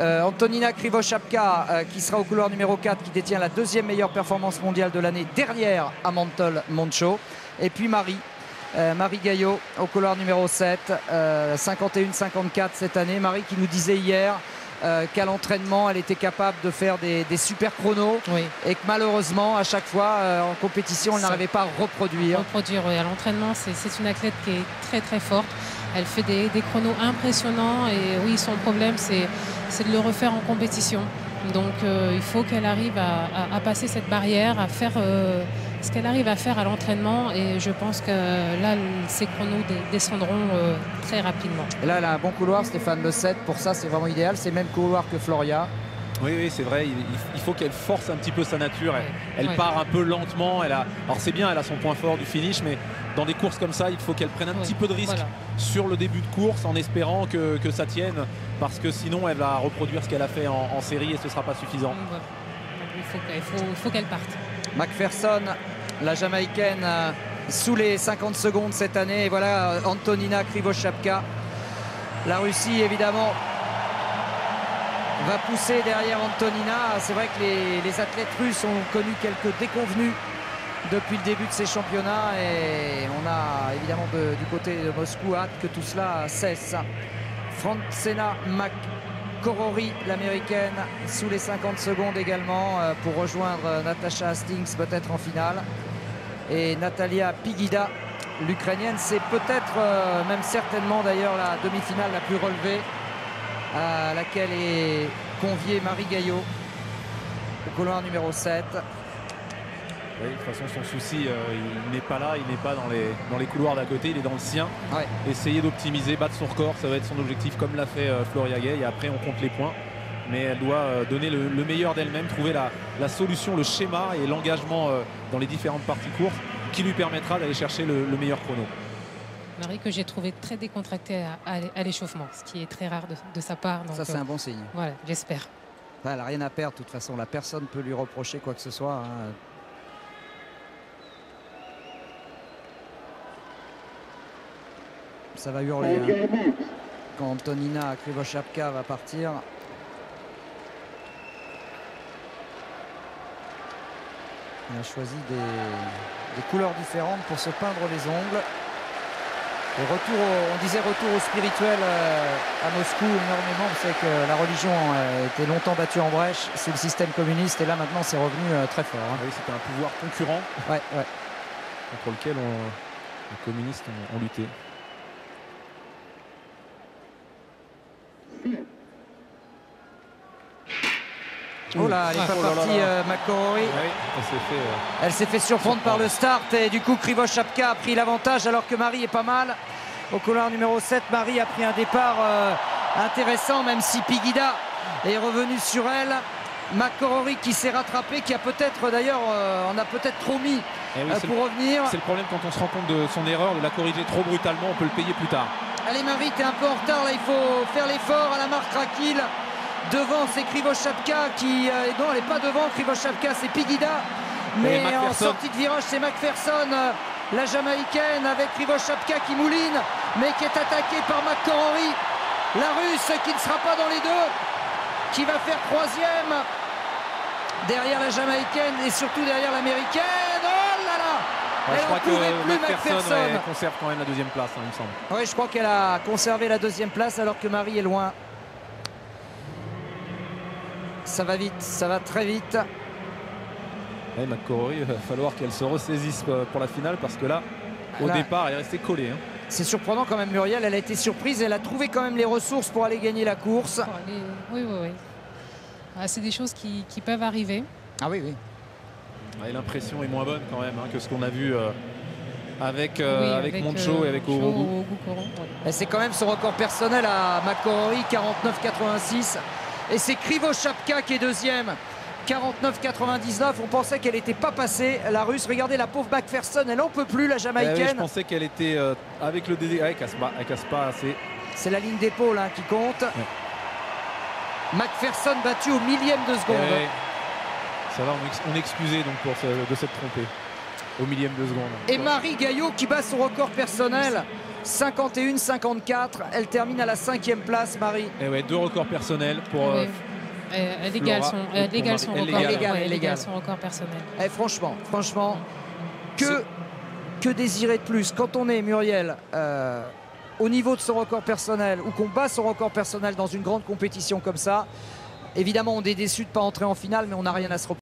Euh, Antonina Krivoshapka, euh, qui sera au couloir numéro 4, qui détient la deuxième meilleure performance mondiale de l'année dernière à Mantle Moncho. Et puis Marie, euh, Marie Gaillot au couloir numéro 7, 51-54 cette année. Marie qui nous disait hier qu'à l'entraînement, elle était capable de faire des, super chronos et que malheureusement, à chaque fois en compétition, elle n'arrivait pas à reproduire. Reproduire, oui. À l'entraînement, c'est une athlète qui est très très forte. Elle fait des, chronos impressionnants et oui, son problème, c'est de le refaire en compétition. Donc euh, il faut qu'elle arrive à, passer cette barrière, à faire euh, ce qu'elle arrive à faire à l'entraînement et je pense que là, ses chronos descendront euh, très rapidement. Là, elle a un bon couloir, Stéphane Le 7. Pour ça, c'est vraiment idéal. C'est le même couloir que Floria. Oui, oui, c'est vrai. Il, faut qu'elle force un petit peu sa nature. Elle, part un peu lentement. Elle a, alors c'est bien, elle a son point fort du finish, mais dans des courses comme ça, il faut qu'elle prenne un petit peu de risque sur le début de course en espérant que, ça tienne, parce que sinon elle va reproduire ce qu'elle a fait en, série et ce ne sera pas suffisant. Il faut, qu'elle parte. Macpherson, la Jamaïcaine, euh, sous les 50 secondes cette année. Et voilà Antonina Krivoshapka. La Russie, évidemment, va pousser derrière Antonina. C'est vrai que les, athlètes russes ont connu quelques déconvenus depuis le début de ces championnats et on a évidemment du côté de Moscou hâte que tout cela cesse. Francena McCorrory, l'américaine, sous les 50 secondes également euh, pour rejoindre Natasha Hastings peut-être en finale. Et Natalia Pigida, l'ukrainienne, c'est peut-être, euh, même certainement d'ailleurs, la demi-finale la plus relevée à laquelle est conviée Marie Gaillot au couloir numéro 7. de toute façon, son souci, euh, il n'est pas là, il n'est pas dans les, dans les couloirs d'à côté, il est dans le sien. Essayer d'optimiser, battre son record, ça va être son objectif, comme l'a fait euh, Floria Gay. Et après, on compte les points. Mais elle doit euh, donner le, meilleur d'elle-même, trouver la, solution, le schéma et l'engagement dans les différentes parties courtes qui lui permettra d'aller chercher le meilleur chrono. Marie que j'ai trouvé très décontractée à, l'échauffement, ce qui est très rare de, sa part. ça, c'est un bon signe. Voilà, j'espère. elle n'a rien à perdre, de toute façon. La personne ne peut lui reprocher quoi que ce soit. Hein. Ça va hurler. Hein. Quand Antonina Krivoshapka va partir. Elle a choisi des couleurs différentes pour se peindre les ongles retour, on disait retour au spirituel euh, à Moscou énormément. Vous savez que la religion a été longtemps battue en brèche sous le système communiste et là maintenant c'est revenu euh, très fort. Hein. Ah oui, c'était un pouvoir concurrent ouais, ouais. contre lequel les communistes ont, lutté. Oh là, elle n'est pas oh partie, euh, elle s'est fait, surprendre par le start et du coup Krivoshapka a pris l'avantage alors que Marie est pas mal. Au couloir numéro 7, Marie a pris un départ euh, intéressant même si Pigida est revenu sur elle. McCorry qui s'est rattrapé, qui a peut-être d'ailleurs, euh, on a peut-être trop mis eh pour revenir. C'est le problème quand on se rend compte de son erreur, de la corriger trop brutalement, on peut le payer plus tard. Allez Marie, t'es un peu en retard là, il faut faire l'effort à la marque tranquille. Devant, c'est Krivoshapka qui. Euh, non, elle n'est pas devant. Krivoshapka, c'est Pigida. Mais en sortie de virage, c'est McPherson, euh, la Jamaïcaine, avec Krivoshapka qui mouline, mais qui est attaqué par McCorry. La Russe qui ne sera pas dans les deux, qui va faire troisième derrière la Jamaïcaine et surtout derrière l'Américaine. Oh là là je crois que McPherson conserve quand même la deuxième place, hein, il me semble. Oui, je crois qu'elle a conservé la deuxième place alors que Marie est loin ça va vite, ça va très vite. Et il va falloir qu'elle se ressaisisse pour la finale parce que là, au départ, elle est restée collée. Hein. C'est surprenant quand même Muriel, elle a été surprise, elle a trouvé quand même les ressources pour aller gagner la course. oui, oui, oui. Ah, c'est des choses qui, peuvent arriver. Ah oui, oui. L'impression est moins bonne quand même hein, que ce qu'on a vu euh, avec, euh, avec, Moncho et avec euh, Orogu. C'est quand même son record personnel à McCorry, 49-86. Et c'est Krivoshapka qui est deuxième. 49-99, on pensait qu'elle n'était pas passée, la russe. Regardez la pauvre McPherson, elle n'en peut plus, la jamaïcaine. Eh je pensais qu'elle était euh, avec le DD. Elle casse pas, casse pas assez. C'est la ligne d'épaule hein, qui compte. McPherson battu au millième de seconde. Eh ça va, on, excusait donc pour de s'être trompé au millième de seconde. Et Marie Gaillot qui bat son record personnel 51-54. Elle termine à la cinquième place, Marie. Et eh ouais, deux records personnels pour. Euh, elle égale son, son, record, son record personnel. Et eh, franchement, franchement, que, que désirer de plus Quand on est Muriel euh, au niveau de son record personnel ou qu'on bat son record personnel dans une grande compétition comme ça, évidemment on est déçu de ne pas entrer en finale, mais on n'a rien à se reprocher.